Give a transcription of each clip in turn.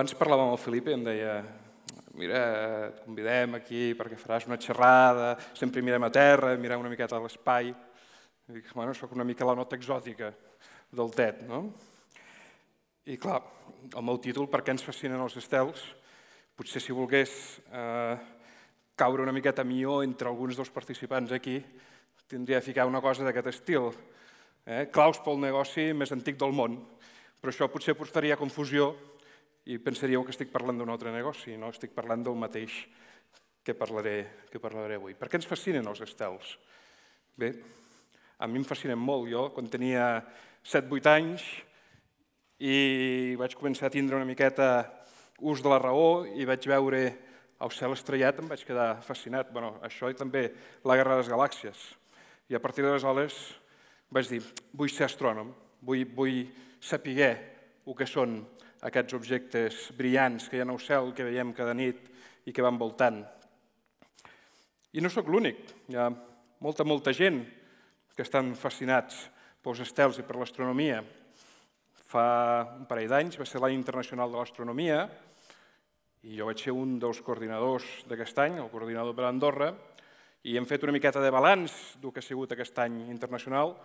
abans parlava amb el Felip i em deia mira, et convidem aquí perquè faràs una xerrada, sempre mirem a terra, mirem una miqueta a l'espai. Dic, bueno, sóc una mica la nota exòtica del TED, no? I clar, el meu títol, Per què ens fascinen els estels, potser si volgués eh, caure una miqueta millor entre alguns dels participants aquí, tindria de ficar una cosa d'aquest estil. Eh? Claus pel negoci més antic del món. Però això potser portaria confusió i pensaríeu que estic parlant d'un altre negoci, no estic parlant del mateix que parlaré, que parlaré avui. Per què ens fascinen els estels? Bé, a mi em fascinen molt. Jo, quan tenia 7-8 anys, i vaig començar a tindre una miqueta ús de la raó i vaig veure el cel estrellat, em vaig quedar fascinat. Bueno, això i també la Guerra de les Galàxies. I a partir d'aleshores vaig dir, vull ser astrònom, vull, vull saber el que són aquests objectes brillants que hi ha al cel, que veiem cada nit i que van voltant. I no sóc l'únic, hi ha molta, molta gent que estan fascinats pels estels i per l'astronomia. Fa un parell d'anys va ser l'any internacional de l'astronomia i jo vaig ser un dels coordinadors d'aquest any, el coordinador per Andorra, i hem fet una miqueta de balanç del que ha sigut aquest any internacional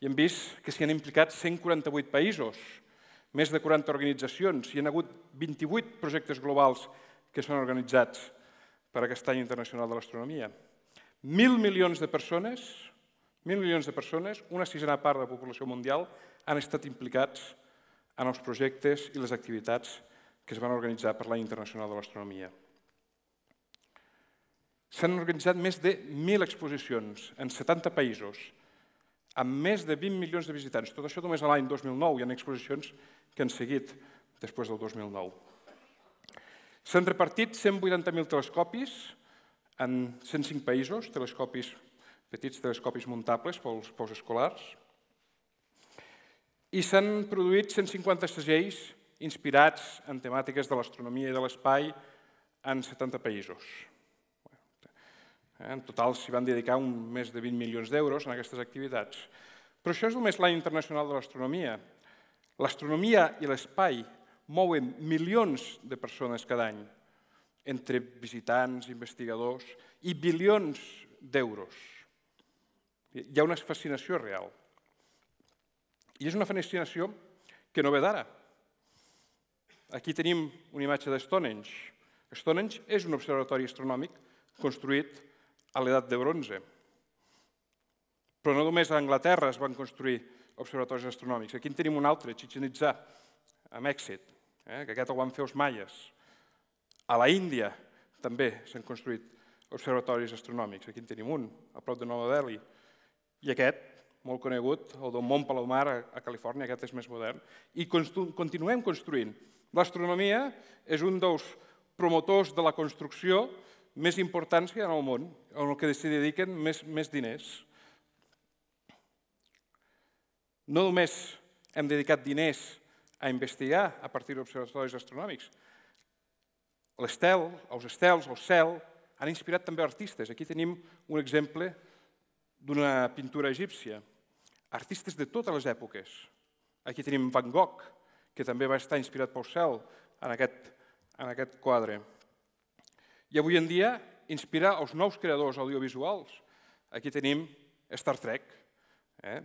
i hem vist que s'hi han implicat 148 països, més de 40 organitzacions, hi ha hagut 28 projectes globals que són organitzats per aquest any internacional de l'astronomia. Mil milions de persones, mil milions de persones, una sisena part de la població mundial, han estat implicats en els projectes i les activitats que es van organitzar per l'any internacional de l'astronomia. S'han organitzat més de 1.000 exposicions en 70 països, amb més de 20 milions de visitants. Tot això només l'any 2009. Hi ha exposicions que han seguit després del 2009. S'han repartit 180.000 telescopis en 105 països, telescopis petits telescopis muntables pels, pels escolars, i s'han produït 150 segells inspirats en temàtiques de l'astronomia i de l'espai en 70 països. En total s'hi van dedicar un més de 20 milions d'euros en aquestes activitats. Però això és només l'any internacional de l'astronomia. L'astronomia i l'espai mouen milions de persones cada any, entre visitants, investigadors, i bilions d'euros. Hi ha una fascinació real. I és una fascinació que no ve d'ara. Aquí tenim una imatge de Stonehenge. Stonehenge és un observatori astronòmic construït a l'edat de bronze. Però no només a Anglaterra es van construir observatoris astronòmics. Aquí en tenim un altre, Chichen Itza, amb èxit, eh? que aquest el van fer els maies. A la Índia també s'han construït observatoris astronòmics. Aquí en tenim un, a prop de Nova Delhi. I aquest, molt conegut, el del Mont Palomar a Califòrnia, aquest és més modern. I continuem construint. L'astronomia és un dels promotors de la construcció més ha en el món, en el que s'hi dediquen més, més diners. No només hem dedicat diners a investigar a partir d'observatoris astronòmics. L'estel, els estels, el cel, han inspirat també artistes. Aquí tenim un exemple d'una pintura egípcia. Artistes de totes les èpoques. Aquí tenim Van Gogh, que també va estar inspirat pel cel en aquest, en aquest quadre. I avui en dia inspira els nous creadors audiovisuals. Aquí tenim Star Trek, eh?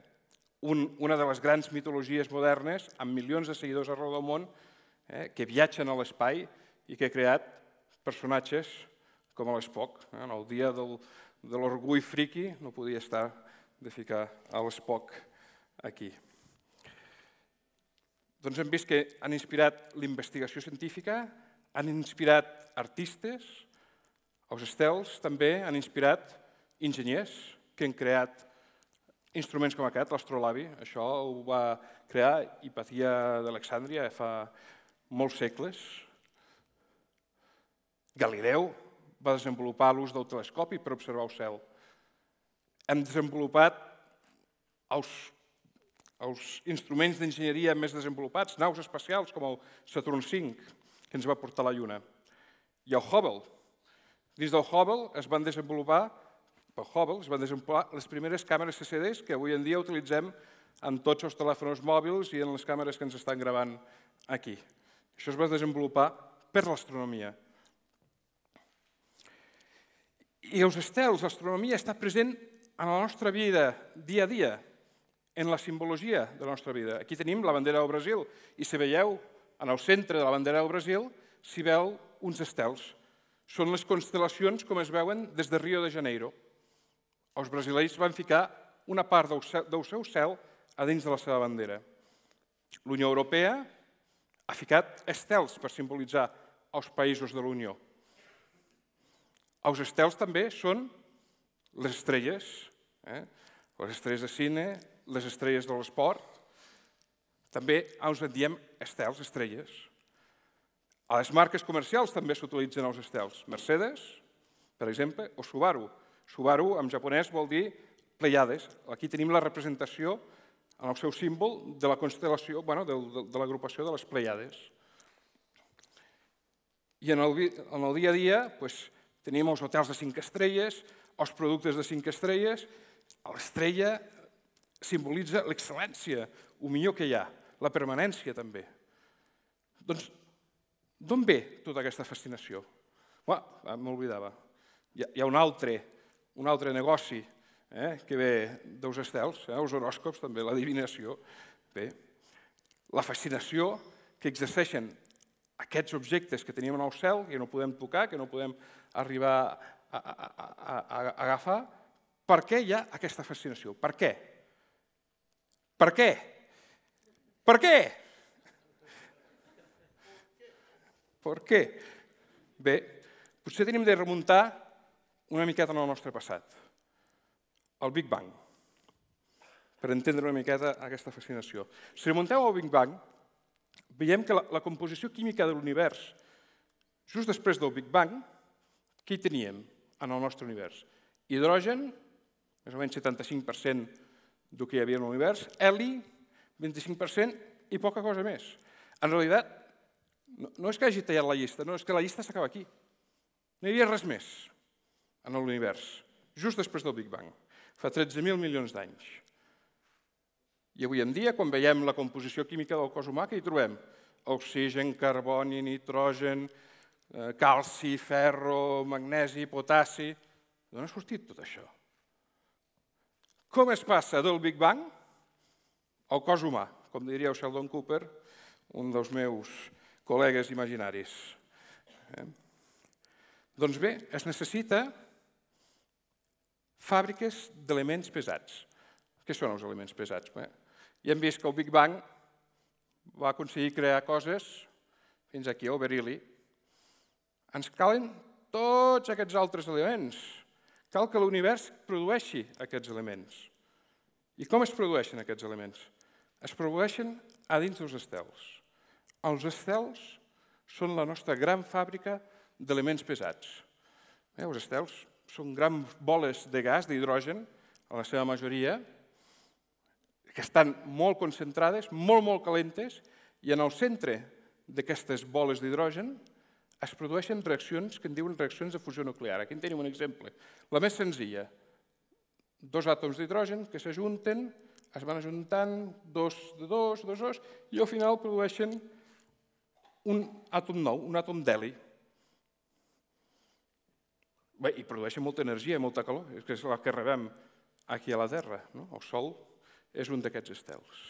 un, una de les grans mitologies modernes, amb milions de seguidors arreu del món, eh, que viatgen a l'espai i que ha creat personatges com l'Espoc. Eh? En el dia del, de l'orgull friqui no podia estar de ficar a l'Espoc aquí. Doncs hem vist que han inspirat l'investigació científica, han inspirat artistes, els estels també han inspirat enginyers que han creat instruments com aquest, l'astrolabi, això ho va crear Hipatia d'Alexandria fa molts segles. Galileu va desenvolupar l'ús del telescopi per observar el cel. Hem desenvolupat els, els instruments d'enginyeria més desenvolupats, naus espacials com el Saturn V, que ens va portar a la Lluna, i el Hubble. Dins del Hubble es van desenvolupar per Hubble es van desenvolupar les primeres càmeres CCDs que avui en dia utilitzem en tots els telèfons mòbils i en les càmeres que ens estan gravant aquí. Això es va desenvolupar per l'astronomia. I els estels, l'astronomia està present en la nostra vida dia a dia, en la simbologia de la nostra vida. Aquí tenim la bandera del Brasil i si veieu en el centre de la bandera del Brasil s'hi veu uns estels. Són les constel·lacions com es veuen des de Rio de Janeiro. Els brasileis van ficar una part del, seu cel a dins de la seva bandera. La Unió Europea ha ficat estels per simbolitzar els països de la Unió. Els estels també són les estrelles, eh? les estrelles de cine, les estrelles de l'esport. També ens en diem estels, estrelles. A les marques comercials també s'utilitzen els estels. Mercedes, per exemple, o Subaru. Subaru en japonès vol dir Pleiades. Aquí tenim la representació en el seu símbol de la constel·lació, bueno, de, de, de l'agrupació de les Pleiades. I en el, en el dia a dia pues, tenim els hotels de cinc estrelles, els productes de cinc estrelles, l'estrella simbolitza l'excel·lència, el millor que hi ha, la permanència també. Doncs d'on ve tota aquesta fascinació? Ah, M'oblidava. Hi, hi ha un altre, un altre negoci eh, que ve dels estels, eh, els horòscops també, l'adivinació. Bé, la fascinació que exerceixen aquests objectes que tenim en el cel, que no podem tocar, que no podem arribar a, a, a, a, a agafar, per què hi ha aquesta fascinació? Per què? Per què? Per què? Per què? Bé, potser tenim de remuntar una miqueta en el nostre passat, el Big Bang, per entendre una miqueta aquesta fascinació. Si remunteu al Big Bang, veiem que la, la composició química de l'univers, just després del Big Bang, què hi teníem en el nostre univers? Hidrogen, més o menys 75% del que hi havia en l'univers, heli, 25% i poca cosa més. En realitat, no, no és que hagi tallat la llista, no, és que la llista s'acaba aquí. No hi havia res més en l'univers, just després del Big Bang, fa 13.000 milions d'anys. I avui en dia, quan veiem la composició química del cos humà, que hi trobem? Oxigen, carboni, nitrogen, eh, calci, ferro, magnesi, potassi... D'on ha sortit tot això? Com es passa del Big Bang al cos humà, com diria el Sheldon Cooper, un dels meus col·legues imaginaris. Eh? Doncs bé, es necessita fàbriques d'elements pesats. Què són els elements pesats? Bé, ja hem vist que el Big Bang va aconseguir crear coses fins aquí, el berili. Ens calen tots aquests altres elements Cal que l'univers produeixi aquests elements. I com es produeixen aquests elements? Es produeixen a dins dels estels. Els estels són la nostra gran fàbrica d'elements pesats. Eh, els estels són grans boles de gas, d'hidrogen, a la seva majoria, que estan molt concentrades, molt, molt calentes, i en el centre d'aquestes boles d'hidrogen es produeixen reaccions que en diuen reaccions de fusió nuclear. Aquí en tenim un exemple. La més senzilla. Dos àtoms d'hidrogen que s'ajunten, es van ajuntant, dos de dos, dos dos, i al final produeixen un àtom nou, un àtom d'heli. Bé, i produeixen molta energia, molta calor, és que és la que rebem aquí a la Terra. No? El Sol és un d'aquests estels.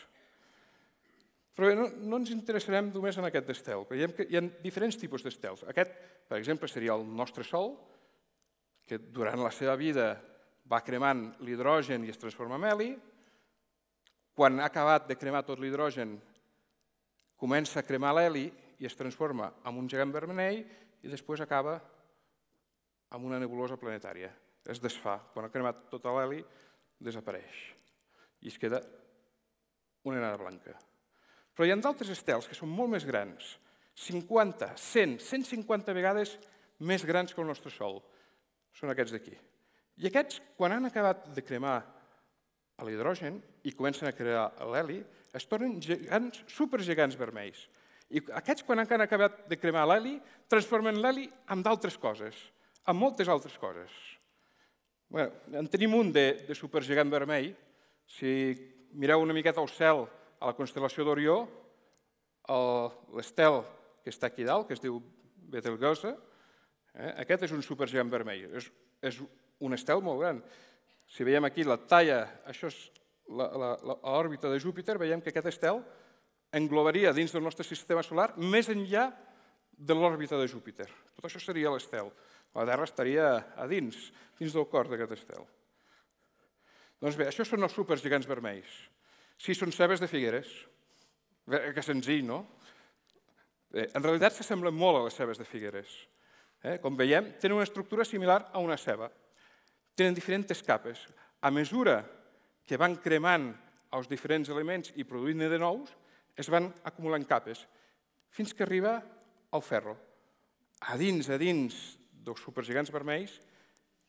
Però bé, no, no ens interessarem només en aquest estel. Veiem que hi ha diferents tipus d'estels. Aquest, per exemple, seria el nostre Sol, que durant la seva vida va cremant l'hidrogen i es transforma en heli. Quan ha acabat de cremar tot l'hidrogen, comença a cremar l'heli i es transforma en un gegant vermell i després acaba amb una nebulosa planetària. Es desfà. Quan ha cremat tot l'heli, desapareix. I es queda una enada blanca. Però hi ha d'altres estels que són molt més grans, 50, 100, 150 vegades més grans que el nostre Sol. Són aquests d'aquí. I aquests, quan han acabat de cremar l'hidrogen i comencen a crear l'heli, es tornen gegants, supergegants vermells. I aquests, quan han acabat de cremar l'heli, transformen l'heli en d'altres coses, en moltes altres coses. Bé, en tenim un de, de supergegant vermell. Si mireu una miqueta al cel, a la constel·lació d'Orió, l'estel que està aquí dalt, que es diu Betelgeuse, eh? aquest és un supergegant vermell, és, és un estel molt gran. Si veiem aquí la talla, això és l'òrbita de Júpiter, veiem que aquest estel englobaria dins del nostre sistema solar més enllà de l'òrbita de Júpiter. Tot això seria l'estel. La Terra estaria a dins, dins del cor d'aquest estel. Doncs bé, això són els supergigants vermells. Sí, són cebes de Figueres. Que senzill, no? En realitat s'assemblen molt a les cebes de Figueres. Eh? Com veiem, tenen una estructura similar a una ceba. Tenen diferents capes. A mesura que van cremant els diferents elements i produint-ne de nous, es van acumulant capes, fins que arriba al ferro. A dins, a dins dels supergigants vermells,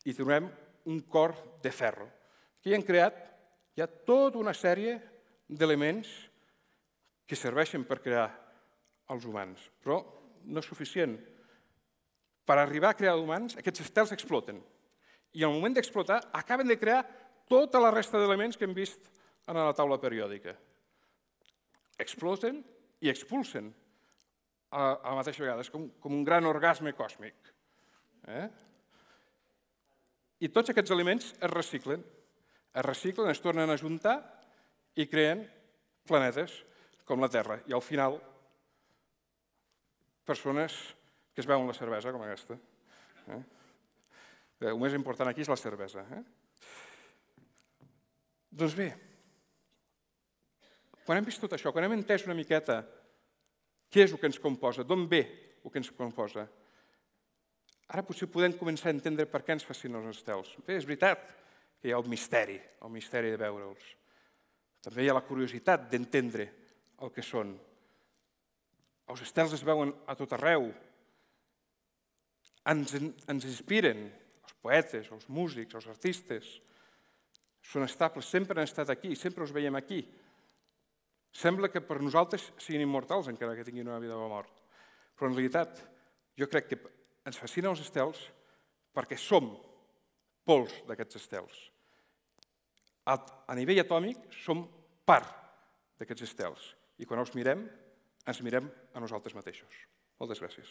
hi trobem un cor de ferro. Aquí han creat ja tota una sèrie d'elements que serveixen per crear els humans, però no és suficient. Per arribar a crear humans, aquests estels exploten. I al moment d'explotar, acaben de crear tota la resta d'elements que hem vist en la taula periòdica. Exploten i expulsen a, a la mateixa vegada. És com, com un gran orgasme còsmic. Eh? I tots aquests aliments es reciclen. Es reciclen, es tornen a juntar i creen planetes com la Terra. I al final, persones que es veuen la cervesa com aquesta. Eh? El més important aquí és la cervesa. Eh? Doncs bé, quan hem vist tot això, quan hem entès una miqueta què és el que ens composa, d'on ve el que ens composa, ara potser podem començar a entendre per què ens fascinen els estels. Bé, és veritat que hi ha el misteri, el misteri de veure'ls. També hi ha la curiositat d'entendre el que són. Els estels es veuen a tot arreu. Ens, ens inspiren els poetes, els músics, els artistes són estables, sempre han estat aquí, sempre els veiem aquí. Sembla que per nosaltres siguin immortals encara que tinguin una vida o mort. Però en realitat jo crec que ens fascinen els estels perquè som pols d'aquests estels. A, a nivell atòmic som part d'aquests estels i quan els mirem ens mirem a nosaltres mateixos. Moltes gràcies.